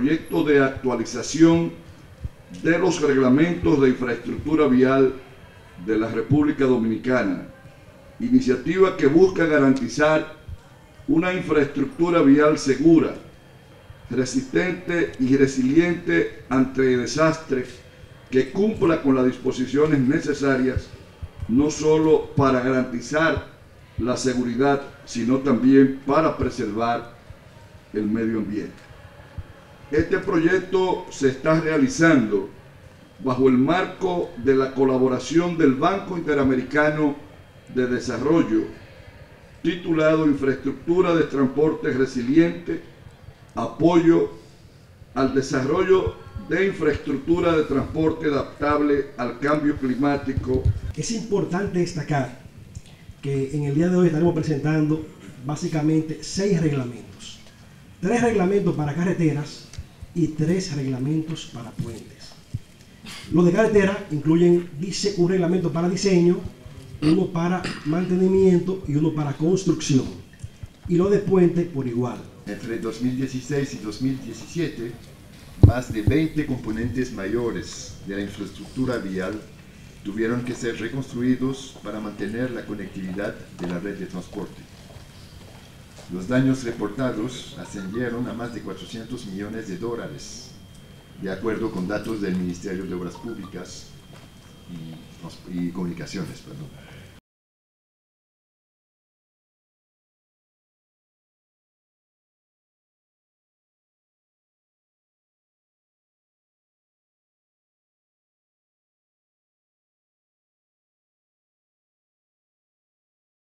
proyecto de actualización de los reglamentos de infraestructura vial de la República Dominicana, iniciativa que busca garantizar una infraestructura vial segura, resistente y resiliente ante desastres que cumpla con las disposiciones necesarias no solo para garantizar la seguridad, sino también para preservar el medio ambiente. Este proyecto se está realizando bajo el marco de la colaboración del Banco Interamericano de Desarrollo, titulado Infraestructura de Transporte Resiliente, Apoyo al Desarrollo de Infraestructura de Transporte Adaptable al Cambio Climático. Es importante destacar que en el día de hoy estaremos presentando básicamente seis reglamentos. Tres reglamentos para carreteras y tres reglamentos para puentes. Los de carretera incluyen dice, un reglamento para diseño, uno para mantenimiento y uno para construcción. Y los de puente por igual. Entre 2016 y 2017, más de 20 componentes mayores de la infraestructura vial tuvieron que ser reconstruidos para mantener la conectividad de la red de transporte. Los daños reportados ascendieron a más de 400 millones de dólares, de acuerdo con datos del Ministerio de Obras Públicas y, Comunicaciones. Perdón.